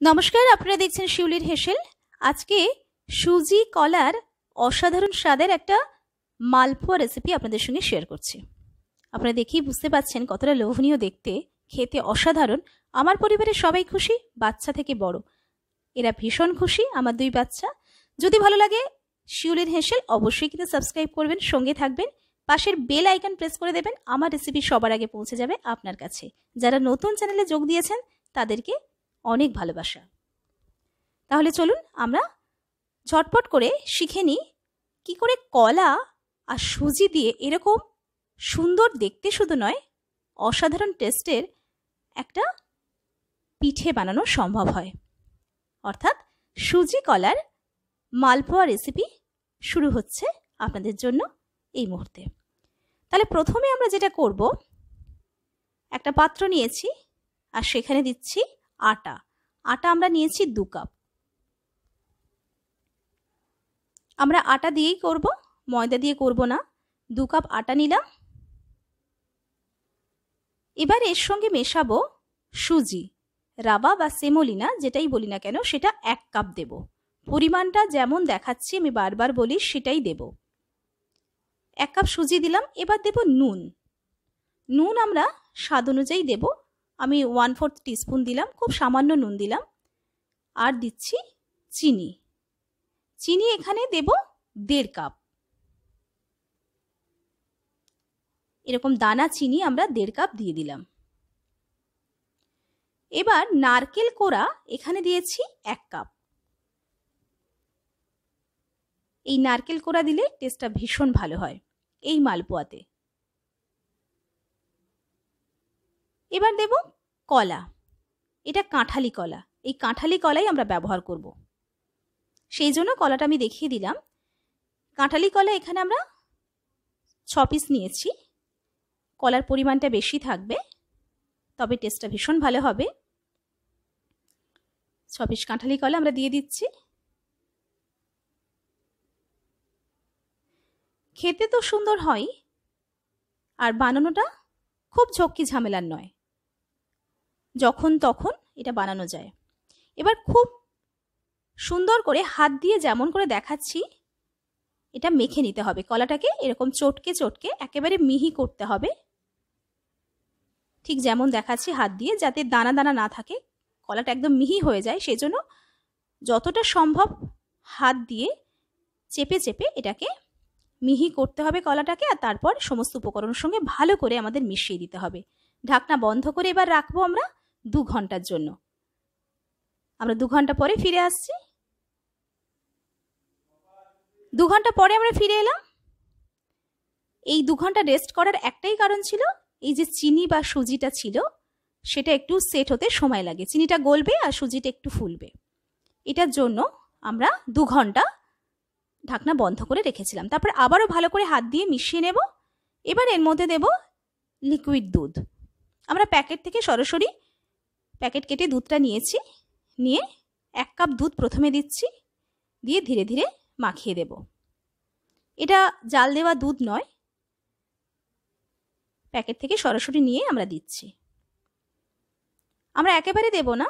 নমস্কার, আপনারা দেখছেন শিউলির হেসেল। আজকে সুজি কলার অসাধারণ স্বাদের একটা মালপোয়া রেসিপি আপনাদের সঙ্গে শেয়ার করছি। আপনারা দেখেই বুঝতে পাচ্ছেন কতটা লোভনীয় দেখতে, খেতে অসাধারণ। আমার পরিবারের সবাই খুশি, বাচ্চা থেকে বড়। এরা ভীষণ খুশি, আমার দুই বাচ্চা। যদি ভালো লাগে শিউলির হেসেল, অবশ্যই কিন্তু সাবস্ক্রাইব করবেন, সঙ্গে থাকবেন। পাশের বেল আইকন প্রেস করে দেবেন, আমার রেসিপি সবার আগে পৌঁছে যাবে আপনার কাছে। যারা নতুন চ্যানেলে যোগ দিয়েছেন, তাদেরকে অনেক ভালোবাসা। তাহলে চলুন আমরা ঝটপট করে শিখে নিই কী করে কলা আর সুজি দিয়ে এরকম সুন্দর দেখতে শুধু নয়, অসাধারণ টেস্টের একটা পিঠে বানানো সম্ভব হয়। অর্থাৎ সুজি কলার মালপোয়া রেসিপি শুরু হচ্ছে আপনাদের জন্য এই মুহূর্তে। তাহলে প্রথমে আমরা যেটা করব, একটা পাত্র নিয়েছি আর সেখানে দিচ্ছি আটা। আটা আমরা নিয়েছি দু কাপ। আমরা আটা দিয়েই করব, ময়দা দিয়ে করব না। দু কাপ আটা নিলাম। এবার এর সঙ্গে মেশাবো সুজি, রাবা বা সেমোলিনা, যেটাই বলি না কেন, সেটা এক কাপ দেব। পরিমাণটা যেমন দেখাচ্ছি, আমি বারবার বলি, সেটাই দেব। এক কাপ সুজি দিলাম, এবার দেব নুন। নুন আমরা স্বাদ অনুযায়ী দেব। আমি ওয়ান ফোর্থ টিস্পুন দিলাম, খুব সামান্য নুন দিলাম। আর দিচ্ছি চিনি। চিনি এখানে দেব দেড় কাপ। এরকম দানা চিনি আমরা দেড় কাপ দিয়ে দিলাম। এবার নারকেল কোড়া এখানে দিয়েছি এক কাপ। এই নারকেল কোড়া দিলে টেস্টটা ভীষণ ভালো হয়, এই মালপোয়াতে। এবার দেব কলা। এটা কাঁঠালি কলা। এই কাঁঠালি কলাই আমরা ব্যবহার করব। সেই জন্য কলাটা আমি দেখিয়ে দিলাম। কাঁঠালি কলা এখানে আমরা ছ পিস নিয়েছি। কলার পরিমাণটা বেশি থাকবে, তবে টেস্টটা ভীষণ ভালো হবে। ছ পিস কাঁঠালি কলা আমরা দিয়ে দিচ্ছি। খেতে তো সুন্দর হয়, আর বানানোটা খুব ঝক্কি ঝামেলার নয়। যখন তখন এটা বানানো যায়। এবার খুব সুন্দর করে হাত দিয়ে যেমন করে দেখাচ্ছি, এটা মেখে নিতে হবে। কলাটাকে এরকম চটকে চটকে একেবারে মিহি করতে হবে। ঠিক যেমন দেখাচ্ছি হাত দিয়ে, যাতে দানা দানা না থাকে, কলাটা একদম মিহি হয়ে যায়। সেজন্য যতটা সম্ভব হাত দিয়ে চেপে চেপে এটাকে মিহি করতে হবে কলাটাকে আর তারপর সমস্ত উপকরণের সঙ্গে ভালো করে আমাদের মিশিয়ে দিতে হবে। ঢাকনা বন্ধ করে এবার রাখব আমরা। দু ঘণ্টার জন্য। আমরা দু ঘণ্টা পরে ফিরে আসছি। দু ঘণ্টা পরে আমরা ফিরে এলাম। এই দু ঘণ্টা রেস্ট করার একটাই কারণ ছিল, এই যে চিনি বা সুজিটা ছিল, সেটা একটু সেট হতে সময় লাগে। চিনিটা গলবে আর সুজিটা একটু ফুলবে। এটার জন্য আমরা দু ঘণ্টা ঢাকনা বন্ধ করে রেখেছিলাম। তারপর আবারও ভালো করে হাত দিয়ে মিশিয়ে নেব। এবার এর মধ্যে দেব লিকুইড দুধ। আমরা প্যাকেট থেকে সরাসরি প্যাকেট কেটে দুধটা নিয়েছি। নিয়ে এক কাপ দুধ প্রথমে দিচ্ছি, দিয়ে ধীরে ধীরে মাখিয়ে দেব। এটা জাল দেওয়া দুধ নয়, প্যাকেট থেকে সরাসরি নিয়ে আমরা দিচ্ছি। আমরা একেবারে দেব না,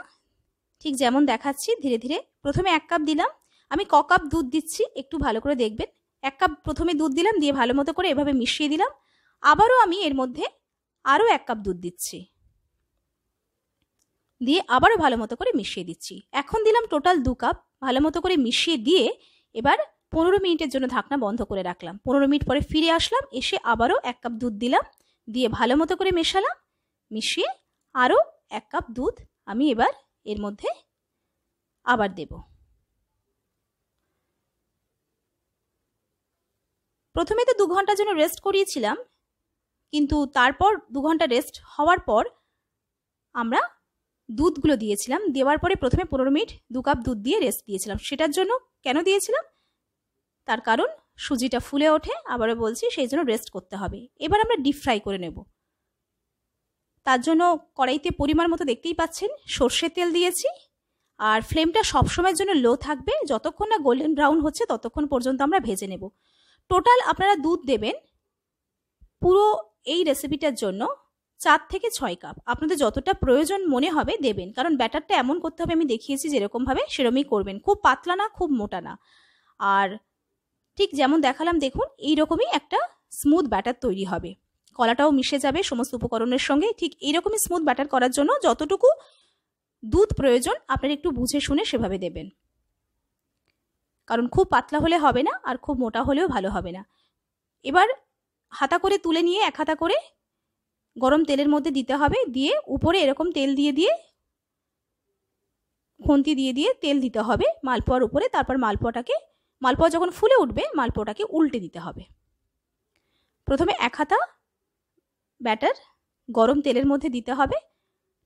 ঠিক যেমন দেখাচ্ছি, ধীরে ধীরে প্রথমে এক কাপ দিলাম। আমি ক কাপ দুধ দিচ্ছি, একটু ভালো করে দেখবেন। এক কাপ প্রথমে দুধ দিলাম, দিয়ে ভালো মতো করে এভাবে মিশিয়ে দিলাম। আবারও আমি এর মধ্যে আরও এক কাপ দুধ দিচ্ছি। দিয়ে আবারও ভালো মতো করে মিশিয়ে দিচ্ছি। এখন দিলাম টোটাল দু কাপ ভালো মতো করে মিশিয়ে দিয়ে এবার পনেরো মিনিটের জন্য ঢাকনা বন্ধ করে রাখলাম। পনেরো মিনিট পরে ফিরে আসলাম, এসে আবারও এক কাপ দুধ দিলাম, দিয়ে ভালো মতো করে মেশালাম, মিশিয়ে আরও এক কাপ দুধ আমি এবার এর মধ্যে আবার দেব। প্রথমে তো দু ঘণ্টার জন্য রেস্ট করিয়েছিলাম, কিন্তু তারপর দু ঘণ্টা রেস্ট হওয়ার পর আমরা দুধগুলো দিয়েছিলাম। দেওয়ার পরে প্রথমে পনেরো মিনিট দু কাপ দুধ দিয়ে রেস্ট দিয়েছিলাম। সেটার জন্য কেন দিয়েছিলাম? তার কারণ সুজিটা ফুলে ওঠে, আবারও বলছি, সেই জন্য রেস্ট করতে হবে। এবার আমরা ডিপ ফ্রাই করে নেব। তার জন্য কড়াইতে পরিমাণ মতো দেখতেই পাচ্ছেন, সর্ষের তেল দিয়েছি। আর ফ্লেমটা সবসময়ের জন্য লো থাকবে। যতক্ষণ না গোল্ডেন ব্রাউন হচ্ছে, ততক্ষণ পর্যন্ত আমরা ভেজে নেব। টোটাল আপনারা দুধ দেবেন পুরো এই রেসিপিটার জন্য চার থেকে ছয় কাপ। আপনাদের যতটা প্রয়োজন মনে হবে দেবেন, কারণ ব্যাটারটা এমন করতে হবে, আমি দেখিয়েছি যেরকমভাবে সেরমই করবেন। খুব পাতলা না, খুব মোটা না। আর ঠিক যেমন দেখালাম, দেখুন এই রকমই একটা স্মুথ ব্যাটার তৈরি হবে। কলাটাও মিশে যাবে সমস্ত উপকরণের সঙ্গে। ঠিক এইরকমই স্মুথ ব্যাটার করার জন্য যতটুকু দুধ প্রয়োজন, আপনারা একটু বুঝে শুনে সেভাবে দেবেন। কারণ খুব পাতলা হলে হবে না, আর খুব মোটা হলেও ভালো হবে না। এবার হাতা করে তুলে নিয়ে এক হাতা করে গরম তেলের মধ্যে দিতে হবে, দিয়ে উপরে এরকম তেল দিয়ে দিয়ে খুন্তি দিয়ে দিয়ে তেল দিতে হবে। মালপোয়ার উপরে, তারপর মালপোয়াটাকে, মালপোয়া যখন ফুলে উঠবে, মালপোয়াটাকে উল্টে দিতে হবে। প্রথমে এক হাতা ব্যাটার গরম তেলের মধ্যে দিতে হবে।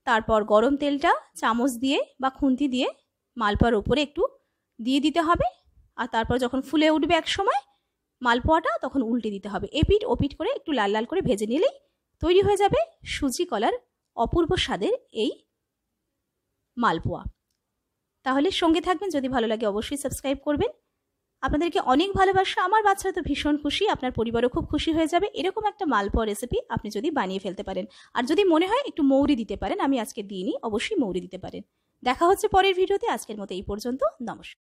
তারপর গরম তেলটা চামচ দিয়ে বা খুন্তি দিয়ে মালপোয়ার উপরে একটু দিয়ে দিতে হবে। আর তারপর যখন ফুলে উঠবে এক সময়, মালপোয়াটা তখন উল্টে দিতে হবে। এপিট ওপিট করে একটু লাল লাল করে ভেজে নিলেই তৈরি হয়ে যাবে সুজি কলার অপূর্ব স্বাদের এই মালপোয়া। তাহলে সঙ্গে থাকবেন, যদি ভালো লাগে অবশ্যই সাবস্ক্রাইব করবেন। আপনাদেরকে অনেক ভালোবাসা, আমার বাচ্চারা তো ভীষণ খুশি, আপনার পরিবারও খুব খুশি হয়ে যাবে। এরকম একটা মালপোয়া রেসিপি আপনি যদি বানিয়ে ফেলতে পারেন। আর যদি মনে হয় একটু মৌরি দিতে পারেন, আমি আজকে দিইনি, অবশ্যই মৌরি দিতে পারেন। দেখা হচ্ছে পরের ভিডিওতে, আজকের মতো এই পর্যন্ত, নমস্কার।